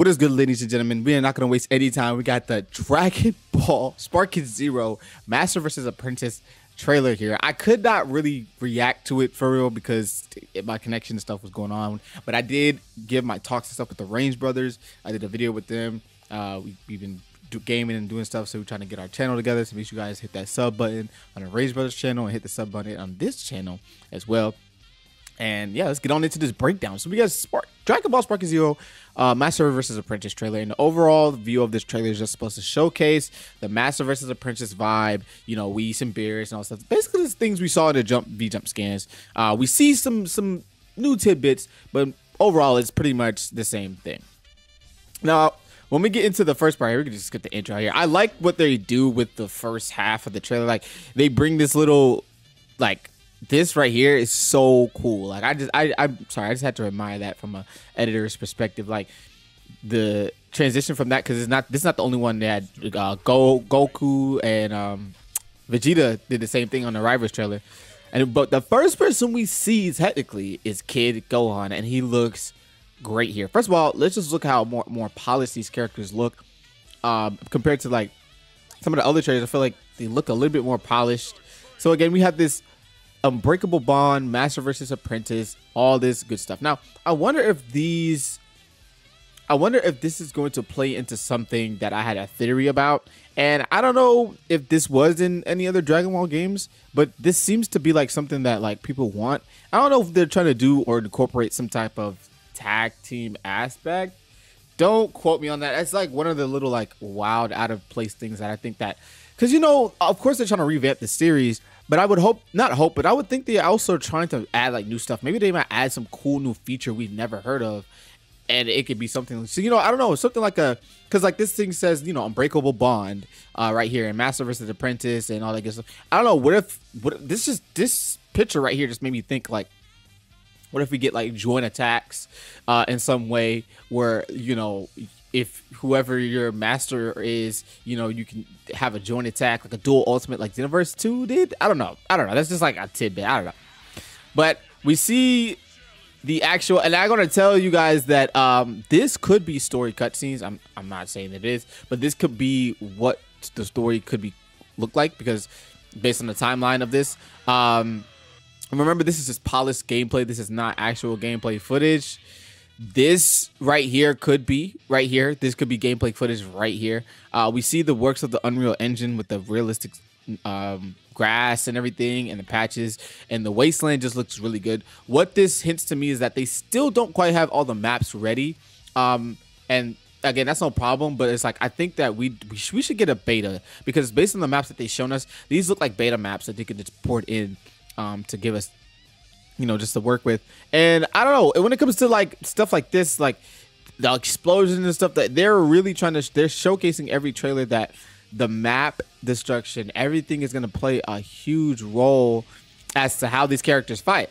What is good, ladies and gentlemen? We are not going to waste any time. We got the Dragon Ball Sparking Zero Master versus Apprentice trailer here. I could not really react to it for real because my connection and stuff was going on. But I did give my talks and stuff with the Range Brothers. I did a video with them. Uh, we, we've been gaming and doing stuff, so we're trying to get our channel together. So make sure you guys hit that sub button on the Range Brothers channel and hit the sub button on this channel as well. And yeah, let's get on into this breakdown. So we got Spark, Dragon Ball Sparking Zero, uh, Master versus Apprentice trailer. And the overall view of this trailer is just supposed to showcase the Master versus Apprentice vibe. You know, we some Beerus and all stuff. Basically, the things we saw in the jump V jump scans. Uh, we see some some new tidbits, but overall, it's pretty much the same thing. Now, when we get into the first part here, we can just get the intro here. I like what they do with the first half of the trailer. Like they bring this little like this right here is so cool. Like I just I I'm sorry, I just had to admire that from a editor's perspective. Like the transition from that because it's not this is not the only one that uh, Go Goku and um, Vegeta did the same thing on the Rivals trailer. And but the first person we see technically is Kid Gohan, and he looks great here. First of all, let's just look how more more polished these characters look um, compared to like some of the other trailers. I feel like they look a little bit more polished. So again, we have this Unbreakable Bond, Master versus Apprentice, all this good stuff. Now, I wonder if these I wonder if this is going to play into something that I had a theory about. And I don't know if this was in any other Dragon Ball games, but this seems to be like something that like people want. I don't know if they're trying to do or incorporate some type of tag team aspect. Don't quote me on that. It's like one of the little like wild out of place things that I think that because you know, of course they're trying to revamp the series, but I would hope, not hope, but I would think they're also trying to add like new stuff. Maybe they might add some cool new feature we've never heard of. And it could be something. So you know, I don't know, something like a because like this thing says, you know, unbreakable bond, uh, right here, and Master versus Apprentice, and all that good stuff. I don't know. What if what this just this picture right here just made me think like, what if we get like joint attacks, uh, in some way where you know if whoever your master is, you know, you can have a joint attack, like a dual ultimate, like Xenoverse 2 did. I don't know. I don't know. That's just like a tidbit. I don't know. But we see the actual, and I'm gonna tell you guys that um, this could be story cutscenes. I'm I'm not saying it is, but this could be what the story could be look like because based on the timeline of this. Um, remember, this is just polished gameplay. This is not actual gameplay footage this right here could be right here. This could be gameplay footage right here. Uh, we see the works of the Unreal Engine with the realistic um, grass and everything and the patches and the wasteland just looks really good. What this hints to me is that they still don't quite have all the maps ready. Um, and again, that's no problem, but it's like I think that we we, sh we should get a beta because based on the maps that they've shown us, these look like beta maps that they could just port in um, to give us you know, just to work with. And I don't know when it comes to like stuff like this, like the explosions and stuff that they're really trying to, they're showcasing every trailer that the map destruction, everything is going to play a huge role as to how these characters fight.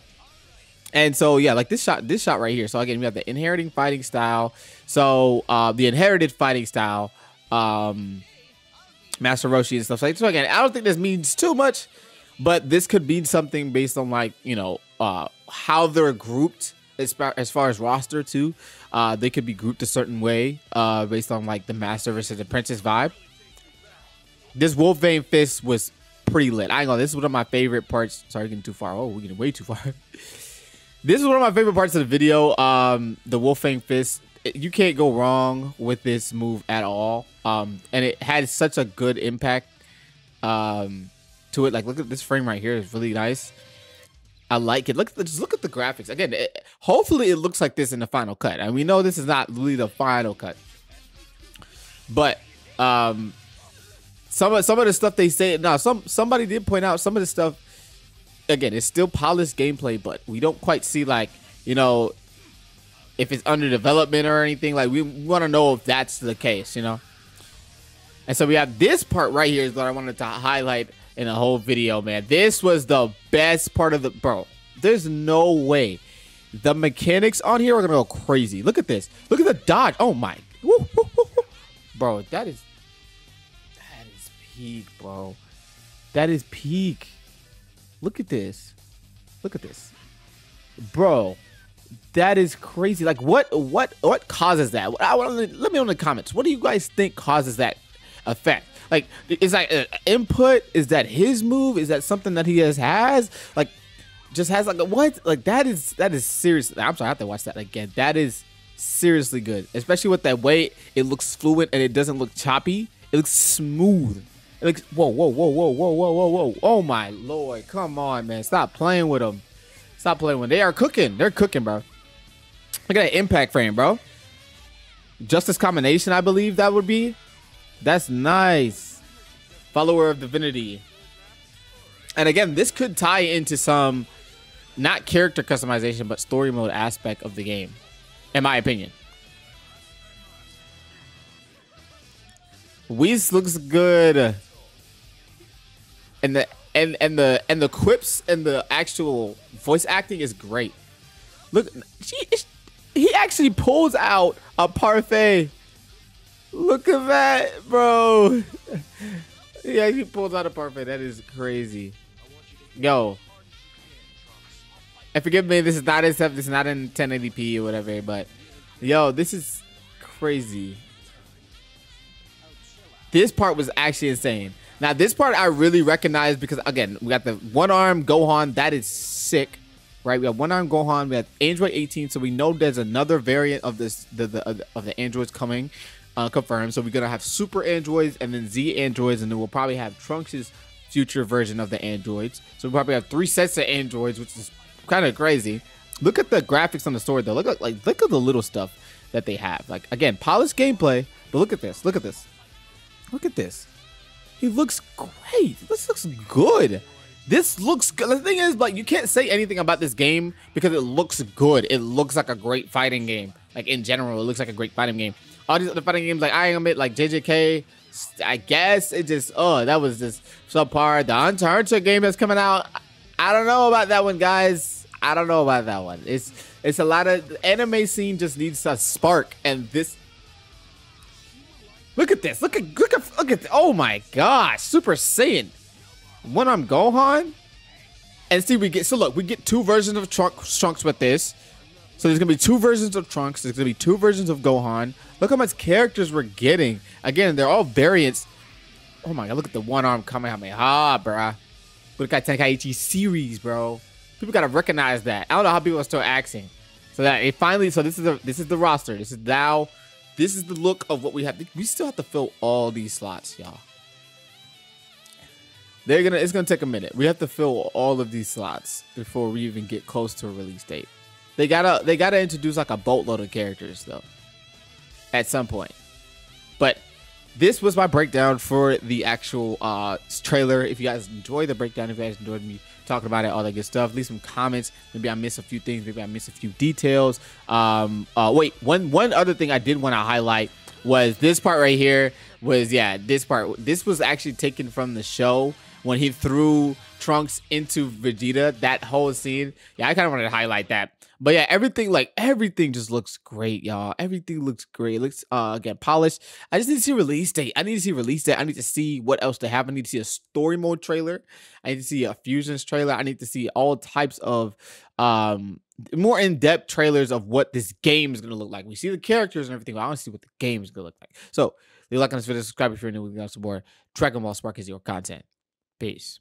And so yeah, like this shot, this shot right here. So again, we have the inheriting fighting style. So uh, the inherited fighting style, um, Master Roshi and stuff like. So again, I don't think this means too much, but this could mean something based on like you know uh, how they're grouped as far, as far as roster too. Uh, they could be grouped a certain way uh, based on like the master versus apprentice vibe. This Wolf Fang Fist was pretty lit. I know this is one of my favorite parts. Sorry, getting too far. Oh, we're getting way too far. this is one of my favorite parts of the video. Um, the Wolf Fang Fist. You can't go wrong with this move at all. Um, and it had such a good impact um, to it. Like, look at this frame right here. It's really nice. I like it. Look, just look at the graphics again. It, hopefully, it looks like this in the final cut, and we know this is not really the final cut. But um, some of some of the stuff they say now, some somebody did point out some of the stuff. Again, it's still polished gameplay, but we don't quite see like you know if it's under development or anything. Like we want to know if that's the case, you know. And so we have this part right here is what I wanted to highlight in the whole video, man. This was the best part of the bro. There's no way the mechanics on here are gonna go crazy. Look at this. Look at the dodge. Oh my, bro. That is that is peak, bro. That is peak. Look at this. Look at this, bro. That is crazy. Like what what what causes that? I let me know in the comments. What do you guys think causes that effect? Like, is that uh, input? Is that his move? Is that something that he has has? Like, just has like a what? Like that is that is serious. I'm sorry, I have to watch that again. That is seriously good, especially with that weight. It looks fluent and it doesn't look choppy. It looks smooth. It looks whoa, whoa, whoa, whoa, whoa, whoa, whoa, whoa. Oh my lord! Come on, man, stop playing with them. Stop playing with them. They are cooking. They're cooking, bro. Look at that impact frame, bro. Justice combination, I believe that would be. That's nice. Follower of Divinity. And again, this could tie into some not character customization, but story mode aspect of the game, in my opinion. Whis looks good. And the and and the and the quips and the actual voice acting is great. Look, she he actually pulls out a parfait. Look at that, bro. Yeah, he pulls out a parfait. That is crazy. Yo. And forgive me, this is not in this is not in 1080p or whatever, but yo, this is crazy. This part was actually insane. Now, this part I really recognize because again, we got the one arm Gohan. That is sick right? We have one arm Gohan. We have Android 18, so we know there's another variant of this the, the of the androids coming, uh, confirmed. So we're gonna have Super Androids and then Z Androids, and then we'll probably have Trunks' future version of the androids. So we probably have three sets of androids, which is kind of crazy. Look at the graphics on the story though. Look at like look at the little stuff that they have. Like again, polished gameplay, but look at this. Look at this. Look at this. He looks great. This looks good. This looks good. The thing is, like, you can't say anything about this game because it looks good. It looks like a great fighting game. Like, in general, it looks like a great fighting game. All these other fighting games, like I am it, like JJK, I guess it just, oh, that was just subpar. The Uncharted game that's coming out, I don't know about that one, guys. I don't know about that one. It's it's a lot of anime scene just needs a spark, and this. Look at this! Look at look at look at! Oh my gosh! Super Saiyan one arm Gohan. And see, we get so look, we get two versions of Trunks, Trunks with this. So there's gonna be two versions of Trunks. There's gonna be two versions of Gohan. Look how much characters we're getting. Again, they're all variants. Oh my god, look at the one arm Kamehameha, bruh. Look at Tenkaichi series, bro. People gotta recognize that. I don't know how people are still acting. So that it finally, so this is the this is the roster. This is now, this is the look of what we have. We still have to fill all these slots, y'all. They're gonna. It's gonna take a minute. We have to fill all of these slots before we even get close to a release date. They gotta. They gotta introduce like a boatload of characters though. At some point, but this was my breakdown for the actual uh, trailer. If you guys enjoy the breakdown, if you guys enjoyed me talking about it, all that good stuff, leave some comments. Maybe I missed a few things. Maybe I missed a few details. Um, uh, wait, one one other thing I did want to highlight was this part right here. Was yeah, this part. This was actually taken from the show when he threw Trunks into Vegeta, that whole scene. Yeah, I kind of wanted to highlight that. But yeah, everything like everything just looks great, y'all. Everything looks great. It looks uh again polished. I just need to see release date. I need to see release date. I need to see what else to have. I need to see a story mode trailer. I need to see a fusions trailer. I need to see all types of um more in-depth trailers of what this game is gonna look like. We see the characters and everything, but I want to see what the game is gonna look like. So leave a like on this video, subscribe if you're new. We got more Dragon Ball Sparking Zero content. Peace.